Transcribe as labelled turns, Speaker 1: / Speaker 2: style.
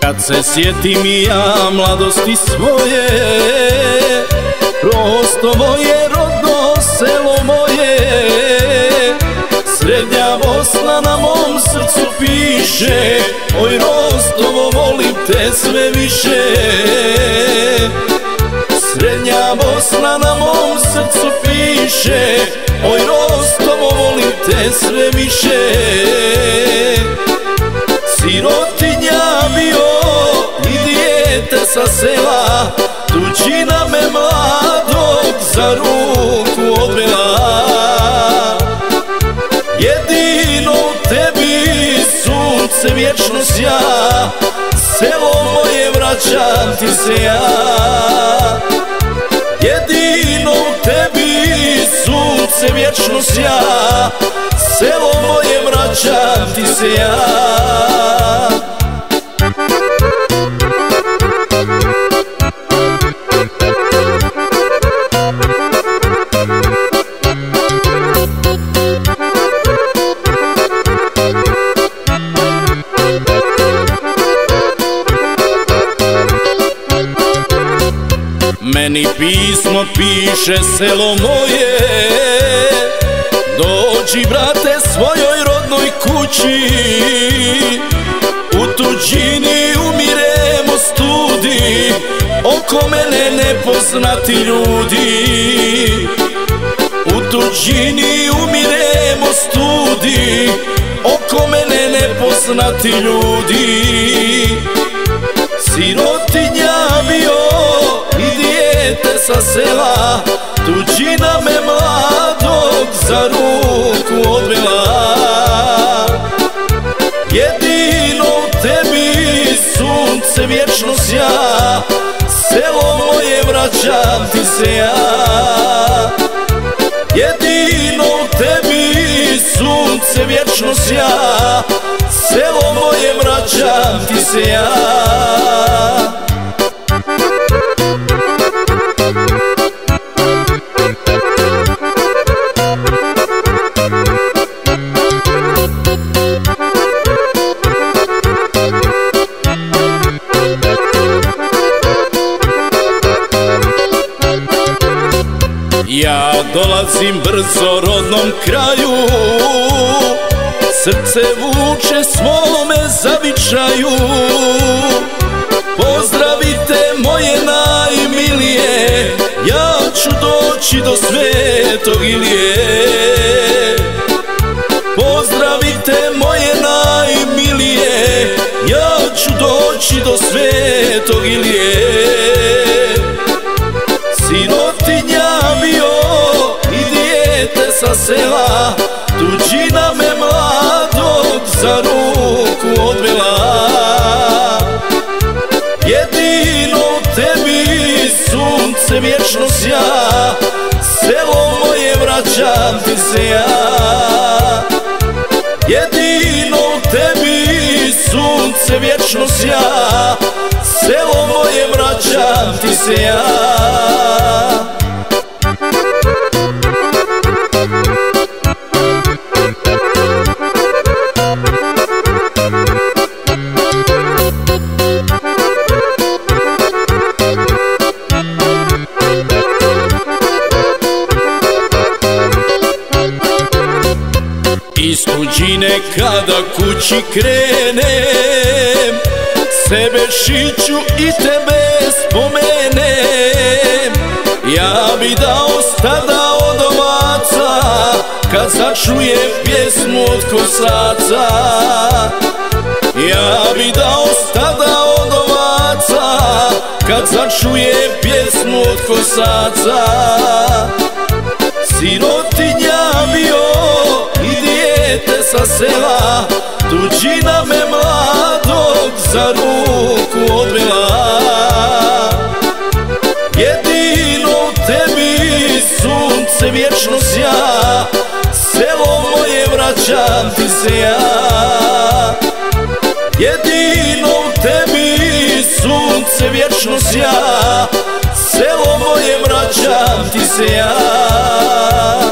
Speaker 1: Kad se sjetim i ja mladosti svoje Prosto moje rodno Srednja Bosna na mom srcu piše Oj Rostovo volim te sve više. Srednja Bosna na mom srcu piše Oj Rostovo volim te sve više. Sirotinja bio sa sela Tuđina me mladog za ruku sunce vječno sja Selo moje vraćam ti se ja. Jedino tebi sunce vječno sja Selo moje vraćam ti se ja Meni pismo piše selo moje. Dođi brate svojoj rodnoj kući. U tuđini umiremo studi. Oko mene nepoznati ljudi. U tuđini umiremo studi. Oko mene nepoznati ljudi. Sirotinja bio sa sela Tuđina me mladog za ruku odvela. Jedino tebi sunce vječno sja Selo moje vraćam ti se ja. Jedino tebi sunce vječno sja Selo moje vraćam ti se ja Ja dolazim brzo rodnom kraju. Srce vuče svome zavičaju. Pozdravite moje najmilije. Ja ću doći do svetog Ilije. Pozdravite moje najmilije. Ja ću doći do svetog Ilije sa sela Tuđina me mladog za ruku odvela Jedino tebi sunce vječno sja Selo moje vraćam ti se ja. Jedino tebi sunce vječno sja Selo moje vraćam ti se ja tuđine kada kući krenem Sebe šiću i tebe spomenem. Ja bi dao stada od ovaca Kad začuje pjesmu od kosaca. Ja bi dao stada od ovaca Kad začuje pjesmu od kosaca. Sirotinja sa sela Tuđina me mladog za ruku odvela Jedino tebi sunce vječno sja Selo moje vrać vraćam ti se ja. Jedino u tebi sunce vječno sja Selo moje vraćam ti se ja